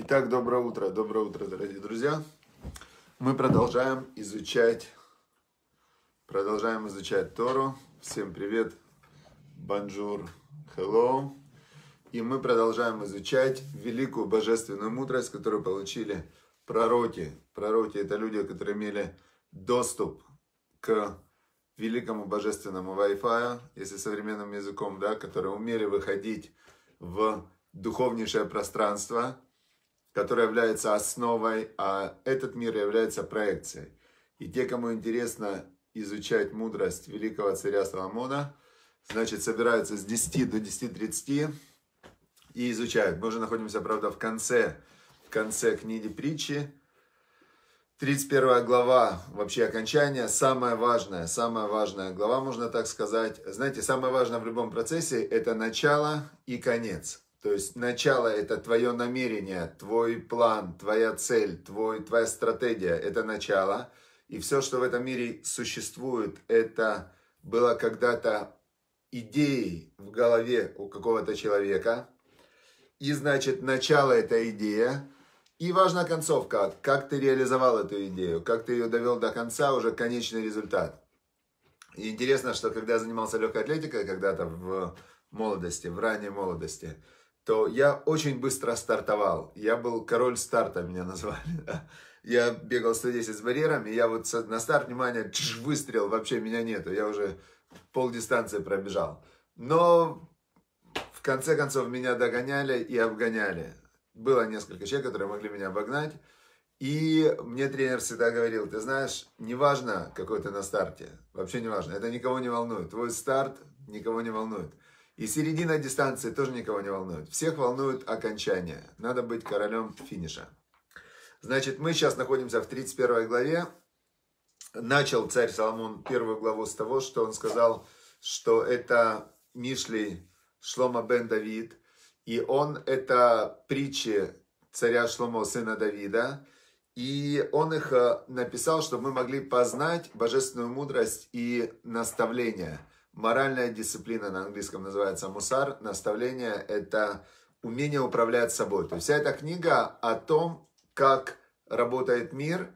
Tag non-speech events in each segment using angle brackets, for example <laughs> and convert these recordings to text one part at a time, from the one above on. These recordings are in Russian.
Итак, доброе утро, доброе утро, дорогие друзья. Мы продолжаем изучать, продолжаем изучать Тору. Всем привет, bonjour, hello. И мы продолжаем изучать великую божественную мудрость, которую получили пророки. Пророки – это люди, которые имели доступ к великому божественному Wi-Fi, если современным языком, да, которые умели выходить в духовнейшее пространство, которое является основой, а этот мир является проекцией. И те, кому интересно изучать мудрость великого царя Соломона, значит, собираются с 10 до 10.30 и изучают. Мы уже находимся, правда, в конце, в конце книги притчи, 31 глава, вообще окончание, самая важная, самая важная глава, можно так сказать. Знаете, самое важное в любом процессе – это начало и конец. То есть начало – это твое намерение, твой план, твоя цель, твой, твоя стратегия – это начало. И все, что в этом мире существует, это было когда-то идеей в голове у какого-то человека. И значит, начало – это идея – и важна концовка, как ты реализовал эту идею, как ты ее довел до конца, уже конечный результат. И интересно, что когда я занимался легкой атлетикой когда-то в молодости, в ранней молодости, то я очень быстро стартовал. Я был король старта, меня назвали. <laughs> Я бегал 110 с барьерами, я вот на старт, внимание, чш, выстрел, вообще меня нету. Я уже пол дистанции пробежал. Но в конце концов меня догоняли и обгоняли было несколько человек, которые могли меня обогнать. И мне тренер всегда говорил, ты знаешь, неважно, какой ты на старте, вообще не важно, это никого не волнует. Твой старт никого не волнует. И середина дистанции тоже никого не волнует. Всех волнует окончание. Надо быть королем финиша. Значит, мы сейчас находимся в 31 главе. Начал царь Соломон первую главу с того, что он сказал, что это Мишли Шлома бен Давид – и он, это притчи царя Шломо, сына Давида. И он их э, написал, чтобы мы могли познать божественную мудрость и наставление. Моральная дисциплина на английском называется мусар. Наставление – это умение управлять собой. То есть вся эта книга о том, как работает мир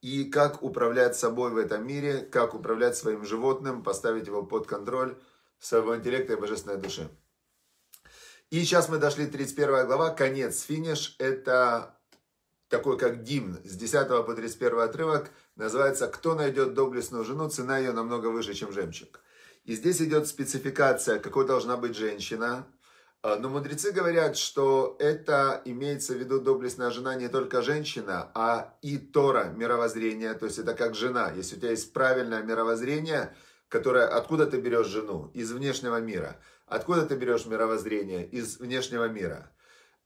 и как управлять собой в этом мире, как управлять своим животным, поставить его под контроль своего интеллекта и божественной души. И сейчас мы дошли 31 глава, конец, финиш. Это такой как гимн с 10 по 31 отрывок. Называется «Кто найдет доблестную жену, цена ее намного выше, чем жемчуг». И здесь идет спецификация, какой должна быть женщина. А, но мудрецы говорят, что это имеется в виду доблестная жена не только женщина, а и Тора, мировоззрение. То есть это как жена. Если у тебя есть правильное мировоззрение, которое, откуда ты берешь жену? Из внешнего мира. Откуда ты берешь мировоззрение? Из внешнего мира.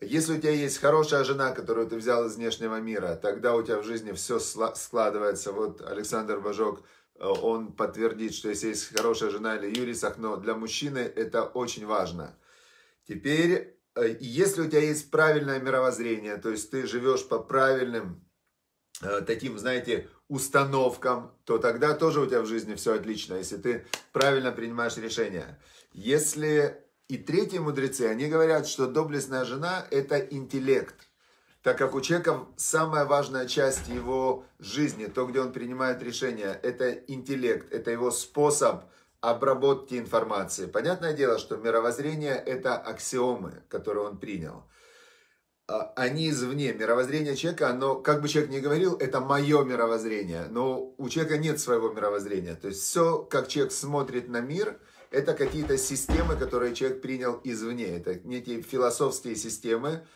Если у тебя есть хорошая жена, которую ты взял из внешнего мира, тогда у тебя в жизни все складывается. Вот Александр Бажок, он подтвердит, что если есть хорошая жена или Юрий Сахно, для мужчины это очень важно. Теперь, э, если у тебя есть правильное мировоззрение, то есть ты живешь по правильным э, таким, знаете, установкам, то тогда тоже у тебя в жизни все отлично, если ты правильно принимаешь решения. Если и третьи мудрецы, они говорят, что доблестная жена – это интеллект. Так как у человека самая важная часть его жизни, то, где он принимает решения, это интеллект, это его способ обработки информации. Понятное дело, что мировоззрение – это аксиомы, которые он принял. А, они извне. Мировоззрение человека, оно, как бы человек ни говорил, это мое мировоззрение. Но у человека нет своего мировоззрения. То есть все, как человек смотрит на мир – это какие-то системы, которые человек принял извне. Это некие философские системы,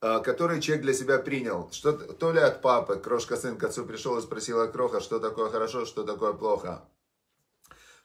а, которые человек для себя принял. Что, то ли от папы, крошка сын к отцу пришел и спросила кроха, что такое хорошо, что такое плохо.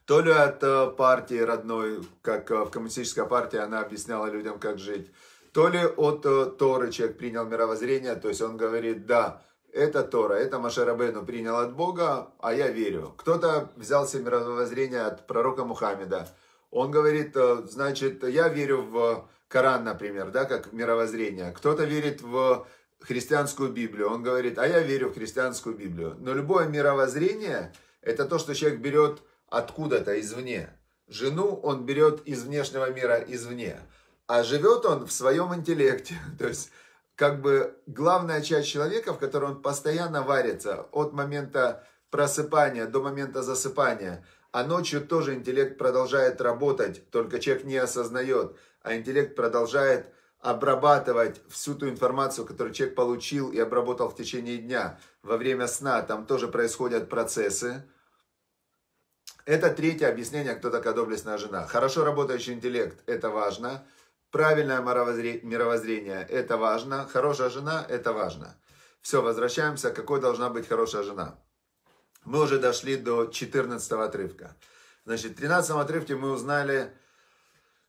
То ли от э, партии родной, как э, в коммунистической партии она объясняла людям, как жить. То ли от э, Торы человек принял мировоззрение, то есть он говорит, да, это Тора, это Машарабейну принял от Бога, а я верю. Кто-то взял себе мировоззрение от пророка Мухаммеда. Он говорит, э, значит, я верю в Коран, например, да, как мировоззрение. Кто-то верит в христианскую Библию. Он говорит, а я верю в христианскую Библию. Но любое мировоззрение, это то, что человек берет откуда-то, извне. Жену он берет из внешнего мира, извне. А живет он в своем интеллекте. <laughs> То есть как бы главная часть человека, в которой он постоянно варится от момента просыпания до момента засыпания. А ночью тоже интеллект продолжает работать, только человек не осознает, а интеллект продолжает обрабатывать всю ту информацию, которую человек получил и обработал в течение дня. Во время сна там тоже происходят процессы. Это третье объяснение, кто такая доблестная жена. Хорошо работающий интеллект – это важно. Правильное мировоззрение – это важно. Хорошая жена – это важно. Все, возвращаемся, какой должна быть хорошая жена. Мы уже дошли до 14 отрывка. Значит, в 13 отрывке мы узнали,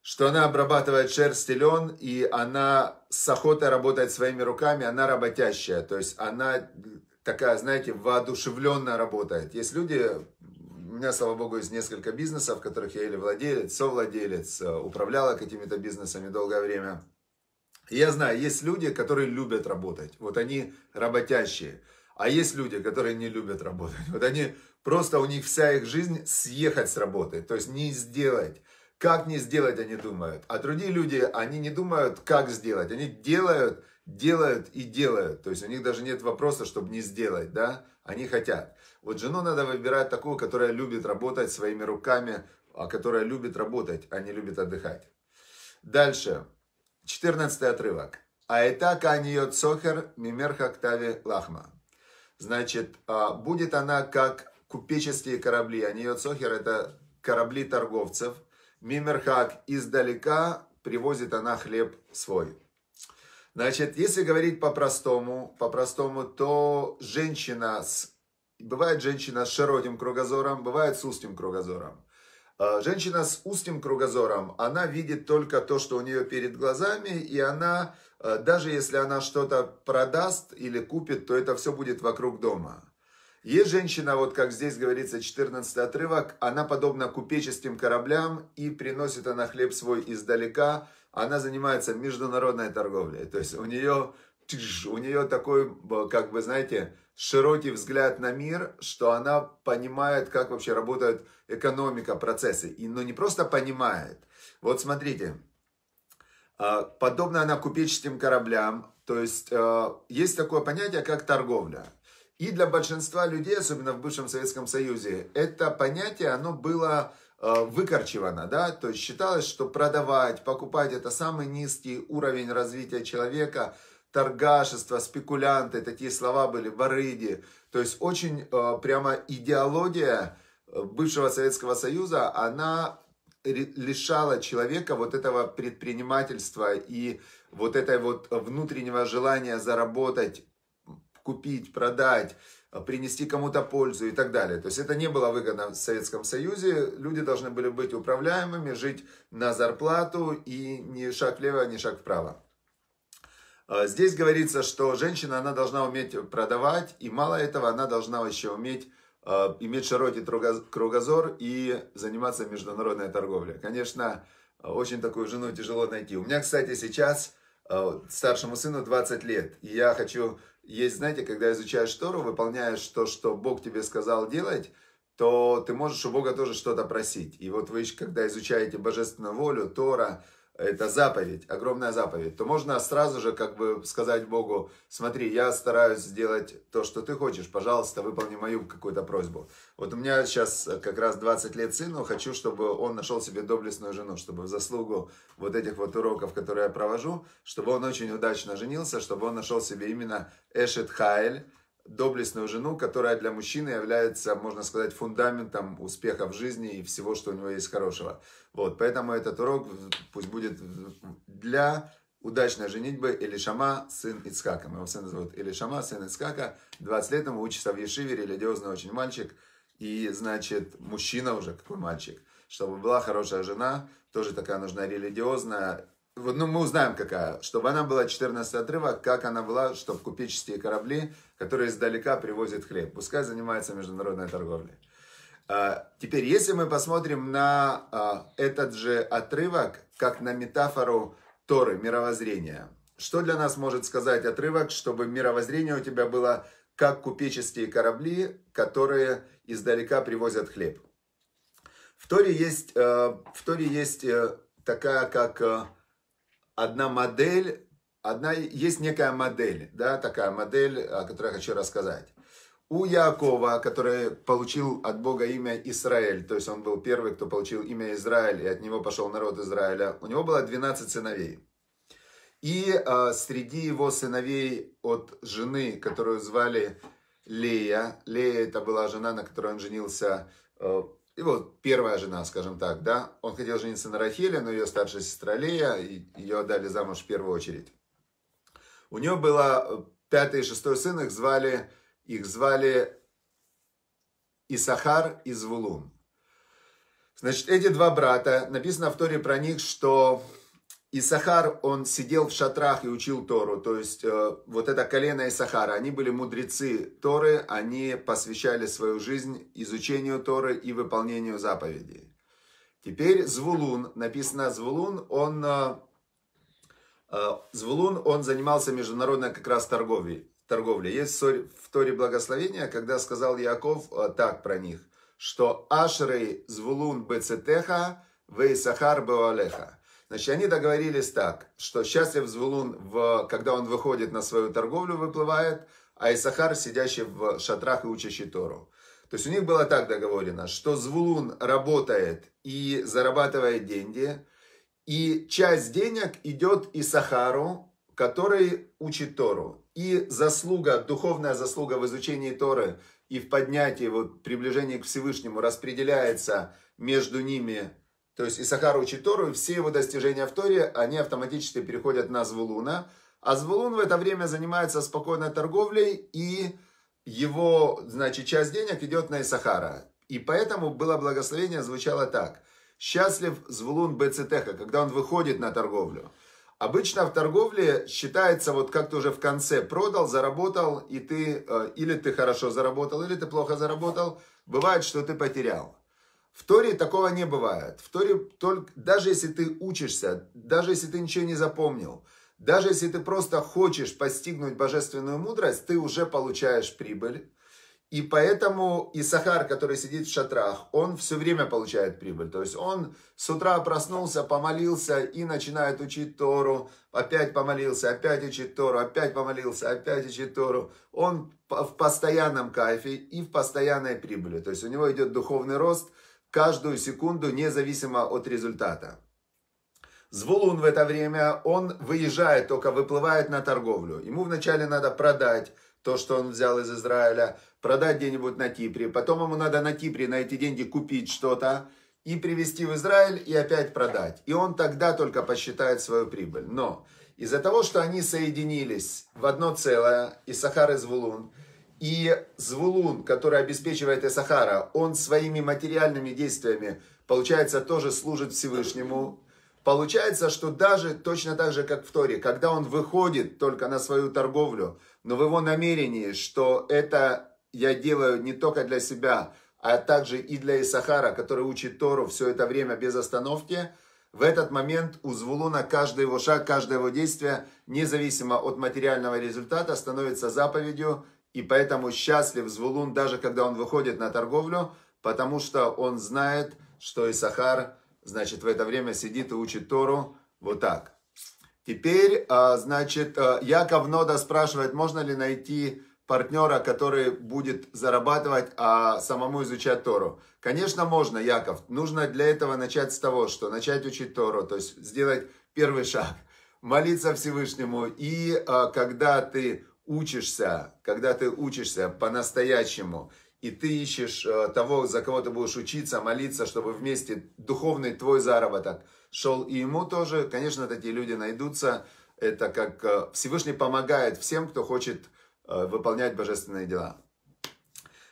что она обрабатывает шерсть и лен, и она с охотой работает своими руками, она работящая. То есть она такая, знаете, воодушевленно работает. Есть люди, у меня, слава богу, есть несколько бизнесов, в которых я или владелец, совладелец, э, управляла какими-то бизнесами долгое время. И я знаю, есть люди, которые любят работать. Вот они работящие. А есть люди, которые не любят работать. Вот они просто, у них вся их жизнь съехать с работы. То есть не сделать. Как не сделать, они думают. А другие люди, они не думают, как сделать. Они делают, делают и делают. То есть у них даже нет вопроса, чтобы не сделать, да. Они хотят. Вот жену надо выбирать такую, которая любит работать своими руками, а которая любит работать, а не любит отдыхать. Дальше. 14 отрывок. А это каньет сохер мимерха ктави лахма. Значит, а, будет она как купеческие корабли. Аниот сохер это корабли торговцев. Мимерхак издалека привозит она хлеб свой. Значит, если говорить по-простому, по-простому, то женщина с Бывает женщина с широким кругозором, бывает с узким кругозором. А, женщина с узким кругозором, она видит только то, что у нее перед глазами, и она, а, даже если она что-то продаст или купит, то это все будет вокруг дома. Есть женщина, вот как здесь говорится, 14 отрывок, она подобна купеческим кораблям, и приносит она хлеб свой издалека, она занимается международной торговлей. То есть у нее, у нее такой, как бы, знаете, широкий взгляд на мир, что она понимает, как вообще работает экономика, процессы. И, но ну, не просто понимает. Вот смотрите, а, подобно она купеческим кораблям, то есть а, есть такое понятие, как торговля. И для большинства людей, особенно в бывшем Советском Союзе, это понятие, оно было а, выкорчевано, да, то есть считалось, что продавать, покупать это самый низкий уровень развития человека – торгашество, спекулянты, такие слова были, барыги. То есть очень э, прямо идеология э, бывшего Советского Союза, она лишала человека вот этого предпринимательства и вот этой вот внутреннего желания заработать, купить, продать, э, принести кому-то пользу и так далее. То есть это не было выгодно в Советском Союзе. Люди должны были быть управляемыми, жить на зарплату и ни шаг влево, ни шаг вправо. А, здесь говорится, что женщина, она должна уметь продавать, и мало этого, она должна еще уметь а, иметь широкий кругозор и заниматься международной торговлей. Конечно, очень такую жену тяжело найти. У меня, кстати, сейчас а, старшему сыну 20 лет, и я хочу, есть, знаете, когда изучаешь Тору, выполняешь то, что Бог тебе сказал делать, то ты можешь у Бога тоже что-то просить. И вот вы, когда изучаете божественную волю, Тора, это заповедь, огромная заповедь, то можно сразу же как бы сказать Богу, смотри, я стараюсь сделать то, что ты хочешь, пожалуйста, выполни мою какую-то просьбу. Вот у меня сейчас как раз 20 лет сыну, хочу, чтобы он нашел себе доблестную жену, чтобы в заслугу вот этих вот уроков, которые я провожу, чтобы он очень удачно женился, чтобы он нашел себе именно Эшет Хайль, доблестную жену, которая для мужчины является, можно сказать, фундаментом успеха в жизни и всего, что у него есть хорошего. Вот, поэтому этот урок пусть будет для удачной женитьбы Элишама, сын Ицхака. Моего сына зовут Элишама, сын Ицхака. 20 лет ему учится в Ешиве, религиозный очень мальчик. И, значит, мужчина уже, какой мальчик. Чтобы была хорошая жена, тоже такая нужна религиозная, ну, мы узнаем, какая. Чтобы она была 14 отрывок, как она была, чтобы купеческие корабли, которые издалека привозят хлеб. Пускай занимается международной торговлей. А, теперь, если мы посмотрим на а, этот же отрывок, как на метафору Торы, мировоззрения. Что для нас может сказать отрывок, чтобы мировоззрение у тебя было как купеческие корабли, которые издалека привозят хлеб? В Торе есть, э, в Торе есть э, такая, как э, одна модель одна, есть некая модель, да, такая модель, о которой я хочу рассказать. У Якова, который получил от Бога имя Израиль, то есть он был первый, кто получил имя Израиль, и от него пошел народ Израиля, у него было 12 сыновей. И э, среди его сыновей от жены, которую звали Лея, Лея это была жена, на которой он женился, э, его первая жена, скажем так, да, он хотел жениться на Рахеле, но ее старшая сестра Лея, и ее отдали замуж в первую очередь. У нее было э, пятый и шестой сын, их звали их звали Исахар и Звулун. Значит, эти два брата, написано в Торе про них, что Исахар, он сидел в шатрах и учил Тору. То есть, э, вот это колено Исахара, они были мудрецы Торы, они посвящали свою жизнь изучению Торы и выполнению заповедей. Теперь Звулун, написано Звулун, он, э, э, Звулун, он занимался международной как раз торговлей торговля. Есть в Торе благословения, когда сказал Яков э, так про них, что Ашрей звулун бецетеха вейсахар беолеха. Значит, они договорились так, что счастлив Звулун, в, когда он выходит на свою торговлю, выплывает, а Исахар, сидящий в шатрах и учащий Тору. То есть у них было так договорено, что Звулун работает и зарабатывает деньги, и часть денег идет Исахару, который учит Тору и заслуга, духовная заслуга в изучении Торы и в поднятии, вот, приближении к Всевышнему распределяется между ними. То есть Исахар учит Тору, и все его достижения в Торе, они автоматически переходят на Звулуна. А Звулун в это время занимается спокойной торговлей, и его, значит, часть денег идет на Исахара. И поэтому было благословение, звучало так. «Счастлив Звулун Бецетеха», когда он выходит на торговлю – Обычно в торговле считается, вот как ты уже в конце продал, заработал, и ты, э, или ты хорошо заработал, или ты плохо заработал. Бывает, что ты потерял. В Торе такого не бывает. В Торе только, даже если ты учишься, даже если ты ничего не запомнил, даже если ты просто хочешь постигнуть божественную мудрость, ты уже получаешь прибыль. И поэтому Исахар, который сидит в шатрах, он все время получает прибыль. То есть он с утра проснулся, помолился и начинает учить Тору. Опять помолился, опять учит Тору, опять помолился, опять учит Тору. Он в постоянном кайфе и в постоянной прибыли. То есть у него идет духовный рост каждую секунду, независимо от результата. Звулун в это время, он выезжает, только выплывает на торговлю. Ему вначале надо продать то, что он взял из Израиля, продать где-нибудь на Кипре. Потом ему надо на Кипре на эти деньги купить что-то и привезти в Израиль и опять продать. И он тогда только посчитает свою прибыль. Но из-за того, что они соединились в одно целое, Исахар и Звулун, и Звулун, который обеспечивает Исахара, он своими материальными действиями, получается, тоже служит Всевышнему, Получается, что даже точно так же, как в Торе, когда он выходит только на свою торговлю, но в его намерении, что это я делаю не только для себя, а также и для Исахара, который учит Тору все это время без остановки, в этот момент у Звулуна каждый его шаг, каждое его действие, независимо от материального результата, становится заповедью, и поэтому счастлив Звулун, даже когда он выходит на торговлю, потому что он знает, что Исахар, значит, в это время сидит и учит Тору вот так. Теперь, а, значит, а, Яков Нода спрашивает, можно ли найти партнера, который будет зарабатывать, а самому изучать Тору. Конечно, можно, Яков. Нужно для этого начать с того, что начать учить Тору, то есть сделать первый шаг, молиться Всевышнему. И а, когда ты учишься, когда ты учишься по-настоящему, и ты ищешь того, за кого ты будешь учиться, молиться, чтобы вместе духовный твой заработок – шел и ему тоже. Конечно, такие люди найдутся. Это как э, Всевышний помогает всем, кто хочет э, выполнять божественные дела.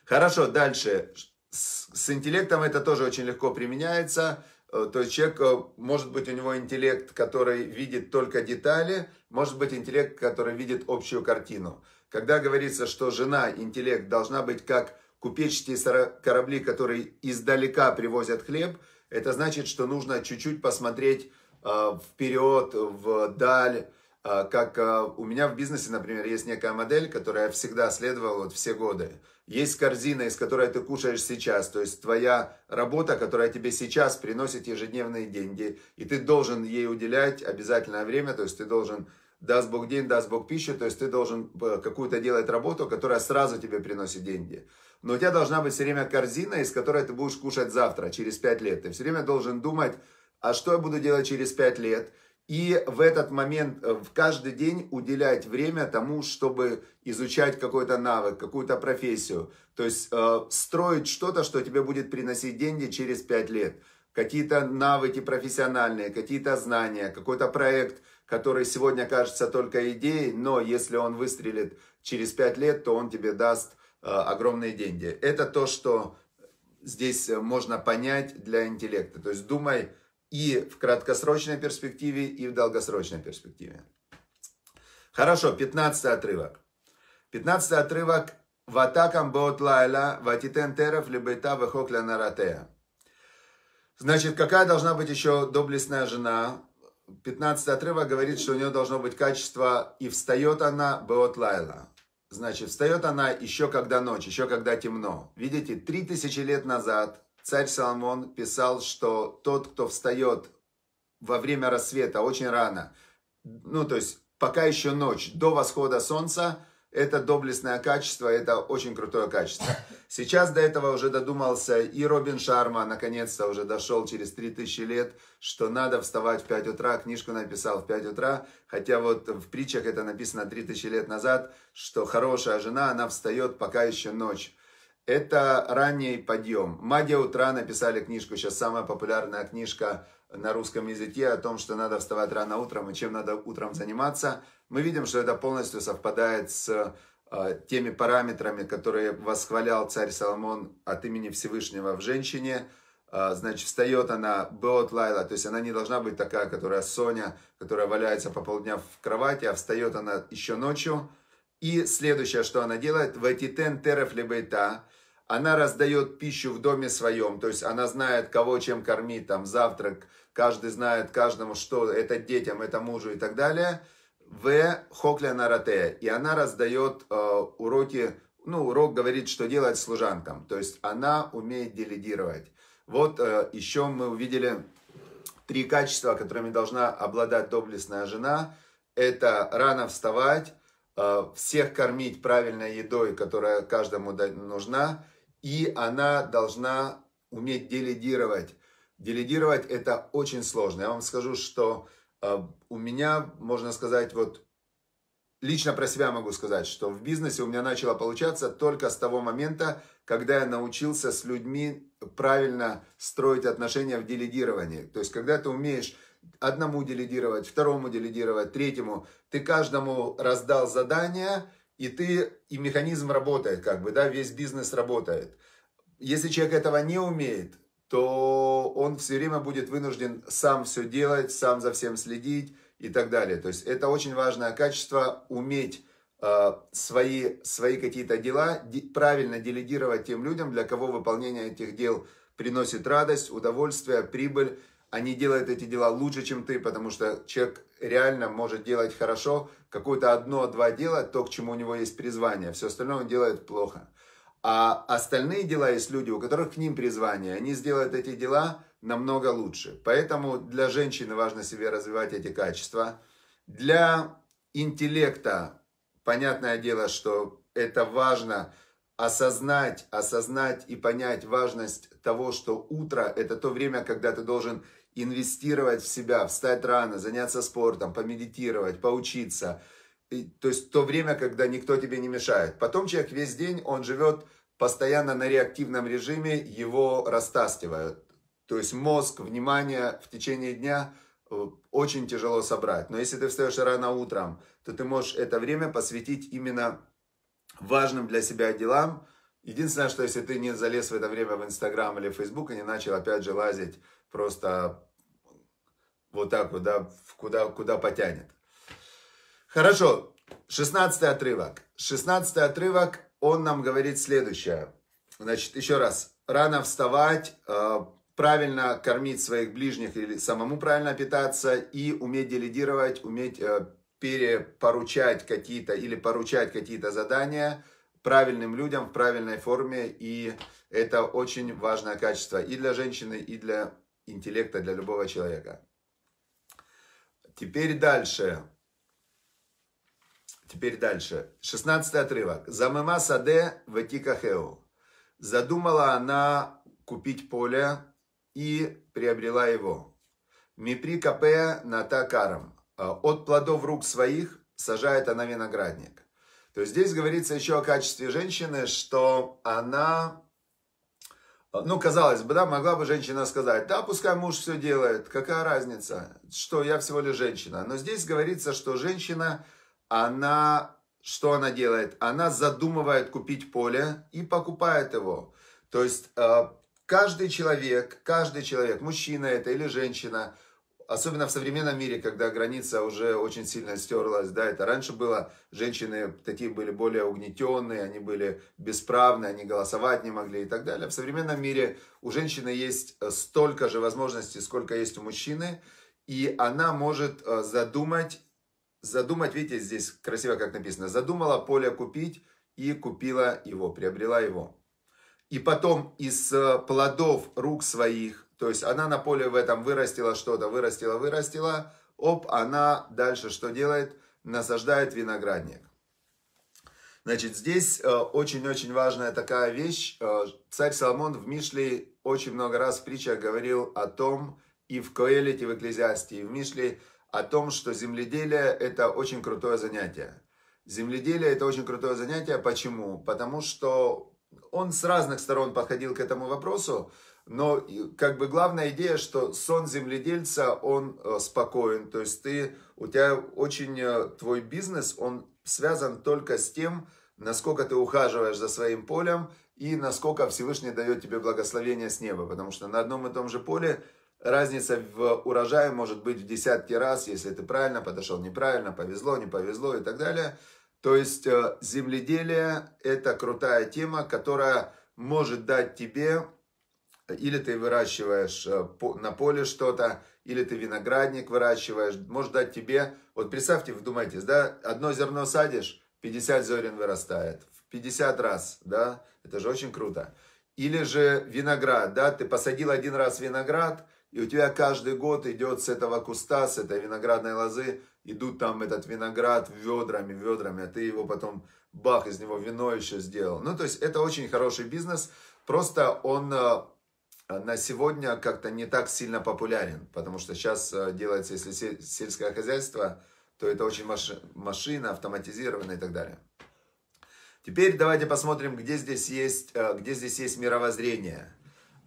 Хорошо, дальше. С интеллектом это тоже очень легко применяется. Э, то есть человек, может быть у него интеллект, который видит только детали, может быть интеллект, который видит общую картину. Когда говорится, что жена, интеллект должна быть как купеческие корабли, которые издалека привозят хлеб – это значит, что нужно чуть-чуть посмотреть э, вперед, вдаль. Э, как э, у меня в бизнесе, например, есть некая модель, которая я всегда следовал вот все годы. Есть корзина, из которой ты кушаешь сейчас, то есть твоя работа, которая тебе сейчас приносит ежедневные деньги, и ты должен ей уделять обязательное время, то есть ты должен даст Бог день, даст Бог пищу, то есть ты должен э, какую-то делать работу, которая сразу тебе приносит деньги. Но у тебя должна быть все время корзина, из которой ты будешь кушать завтра, через 5 лет. Ты все время должен думать, а что я буду делать через 5 лет? И в этот момент, э, в каждый день уделять время тому, чтобы изучать какой-то навык, какую-то профессию. То есть э, строить что-то, что тебе будет приносить деньги через 5 лет. Какие-то навыки профессиональные, какие-то знания, какой-то проект, который сегодня кажется только идеей, но если он выстрелит через 5 лет, то он тебе даст э, огромные деньги. Это то, что здесь можно понять для интеллекта. То есть думай и в краткосрочной перспективе, и в долгосрочной перспективе. Хорошо, 15 отрывок. 15 отрывок. Ватакам бот лайла, ватитен терев либейта вехокля наратея. Значит, какая должна быть еще доблестная жена? 15 отрывок говорит, что у нее должно быть качество, и встает она бот лайла. Значит, встает она еще когда ночь, еще когда темно. Видите, 3000 лет назад царь Соломон писал, что тот, кто встает во время рассвета очень рано, ну то есть пока еще ночь, до восхода солнца, это доблестное качество, это очень крутое качество. Сейчас до этого уже додумался и Робин Шарма, наконец-то уже дошел через 3000 лет, что надо вставать в 5 утра, книжку написал в 5 утра, хотя вот в притчах это написано 3000 лет назад, что хорошая жена, она встает пока еще ночь. Это ранний подъем. Магия утра написали книжку, сейчас самая популярная книжка на русском языке о том, что надо вставать рано утром и чем надо утром заниматься. Мы видим, что это полностью совпадает с э, теми параметрами, которые восхвалял царь Соломон от имени Всевышнего в женщине. Э, значит, встает она Беот Лайла, то есть она не должна быть такая, которая Соня, которая валяется по полдня в кровати, а встает она еще ночью. И следующее, что она делает, в этитен тереф лебейта, она раздает пищу в доме своем, то есть она знает, кого чем кормить, там завтрак, каждый знает каждому, что это детям, это мужу и так далее. В хокля наратея, и она раздает э, уроки, ну, урок говорит, что делать служанкам, то есть она умеет делегировать. Вот э, еще мы увидели три качества, которыми должна обладать доблестная жена. Это рано вставать, всех кормить правильной едой, которая каждому нужна, и она должна уметь делегировать. Делегировать это очень сложно. Я вам скажу, что э, у меня, можно сказать, вот лично про себя могу сказать, что в бизнесе у меня начало получаться только с того момента, когда я научился с людьми правильно строить отношения в делегировании. То есть, когда ты умеешь одному делегировать, второму делегировать, третьему, ты каждому раздал задание – и ты, и механизм работает, как бы, да, весь бизнес работает. Если человек этого не умеет, то он все время будет вынужден сам все делать, сам за всем следить и так далее. То есть это очень важное качество, уметь э, свои, свои какие-то дела де, правильно делегировать тем людям, для кого выполнение этих дел приносит радость, удовольствие, прибыль. Они делают эти дела лучше, чем ты, потому что человек реально может делать хорошо, какое-то одно-два дела, то, к чему у него есть призвание, все остальное он делает плохо. А остальные дела есть люди, у которых к ним призвание, они сделают эти дела намного лучше. Поэтому для женщины важно себе развивать эти качества. Для интеллекта, понятное дело, что это важно осознать, осознать и понять важность того, что утро – это то время, когда ты должен инвестировать в себя, встать рано, заняться спортом, помедитировать, поучиться. И, то есть то время, когда никто тебе не мешает. Потом человек весь день, он живет постоянно на реактивном режиме, его растаскивают. То есть мозг, внимание в течение дня э, очень тяжело собрать. Но если ты встаешь рано утром, то ты можешь это время посвятить именно важным для себя делам. Единственное, что если ты не залез в это время в Инстаграм или Фейсбук и не начал опять же лазить просто вот так вот, да, куда, куда потянет. Хорошо, 16 отрывок. 16 отрывок, он нам говорит следующее. Значит, еще раз, рано вставать, э, правильно кормить своих ближних или самому правильно питаться и уметь делегировать, уметь э, перепоручать какие-то или поручать какие-то задания правильным людям в правильной форме. И это очень важное качество и для женщины, и для интеллекта для любого человека. Теперь дальше. теперь дальше. 16 отрывок. Замыма саде ватикахеу. Задумала она купить поле и приобрела его. Мипри капе ната карам. От плодов рук своих сажает она виноградник. То здесь говорится еще о качестве женщины, что она, ну, казалось бы, да, могла бы женщина сказать, да, пускай муж все делает, какая разница, что я всего лишь женщина. Но здесь говорится, что женщина, она, что она делает? Она задумывает купить поле и покупает его. То есть э, каждый человек, каждый человек, мужчина это или женщина, особенно в современном мире, когда граница уже очень сильно стерлась, да, это раньше было, женщины такие были более угнетенные, они были бесправны, они голосовать не могли и так далее. В современном мире у женщины есть э, столько же возможностей, сколько есть у мужчины, и она может э, задумать, задумать, видите, здесь красиво как написано, задумала поле купить и купила его, приобрела его. И потом из э, плодов рук своих то есть она на поле в этом вырастила что-то, вырастила, вырастила. Оп, она дальше что делает? Насаждает виноградник. Значит, здесь э, очень-очень важная такая вещь. Э, царь Соломон в Мишле очень много раз в притчах говорил о том, и в Коэлите, и в Экклезиасте, и в Мишле, о том, что земледелие – это очень крутое занятие. Земледелие – это очень крутое занятие. Почему? Потому что он с разных сторон подходил к этому вопросу. Но как бы главная идея, что сон земледельца, он э, спокоен. То есть ты, у тебя очень, э, твой бизнес, он связан только с тем, насколько ты ухаживаешь за своим полем и насколько Всевышний дает тебе благословение с неба. Потому что на одном и том же поле разница в урожае может быть в десятки раз, если ты правильно подошел, неправильно, повезло, не повезло и так далее. То есть э, земледелие это крутая тема, которая может дать тебе или ты выращиваешь э, на поле что-то, или ты виноградник выращиваешь, может дать тебе, вот представьте, вдумайтесь, да, одно зерно садишь, 50 зерен вырастает, в 50 раз, да, это же очень круто. Или же виноград, да, ты посадил один раз виноград, и у тебя каждый год идет с этого куста, с этой виноградной лозы, идут там этот виноград ведрами, ведрами, а ты его потом, бах, из него вино еще сделал. Ну, то есть это очень хороший бизнес, просто он э, на сегодня как-то не так сильно популярен, потому что сейчас э, делается, если сельское хозяйство, то это очень машина, автоматизированная и так далее. Теперь давайте посмотрим, где здесь есть, э, где здесь есть мировоззрение.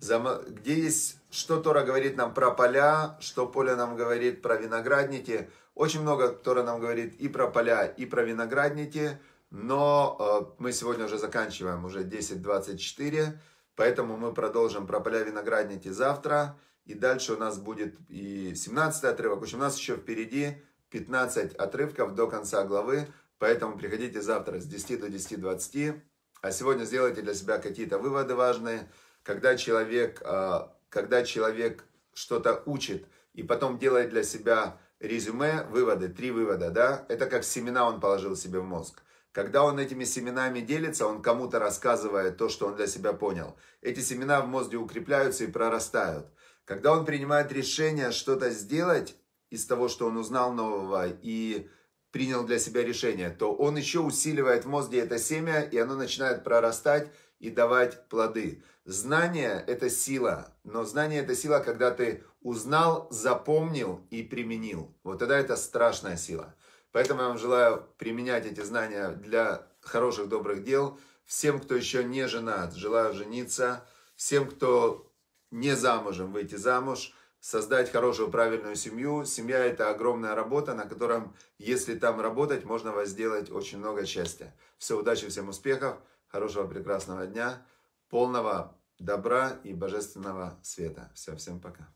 Где есть, что Тора говорит нам про поля, что поле нам говорит про виноградники. Очень много Тора нам говорит и про поля, и про виноградники. Но мы сегодня уже заканчиваем, уже 10.24. Поэтому мы продолжим про поля виноградники завтра. И дальше у нас будет и 17 отрывок. В общем, у нас еще впереди 15 отрывков до конца главы. Поэтому приходите завтра с 10 до 10.20. А сегодня сделайте для себя какие-то выводы важные. Когда человек, а, когда человек что-то учит и потом делает для себя резюме, выводы, три вывода, да, это как семена он положил себе в мозг. Когда он этими семенами делится, он кому-то рассказывает то, что он для себя понял. Эти семена в мозге укрепляются и прорастают. Когда он принимает решение что-то сделать из того, что он узнал нового и принял для себя решение, то он еще усиливает в мозге это семя, и оно начинает прорастать и давать плоды. Знание – это сила, но знание – это сила, когда ты узнал, запомнил и применил. Вот тогда это страшная сила. Поэтому я вам желаю применять эти знания для хороших, добрых дел. Всем, кто еще не женат, желаю жениться. Всем, кто не замужем, выйти замуж, создать хорошую, правильную семью. Семья – это огромная работа, на котором, если там работать, можно возделать очень много счастья. Все, удачи, всем успехов, хорошего, прекрасного дня, полного добра и божественного света. Все, всем пока.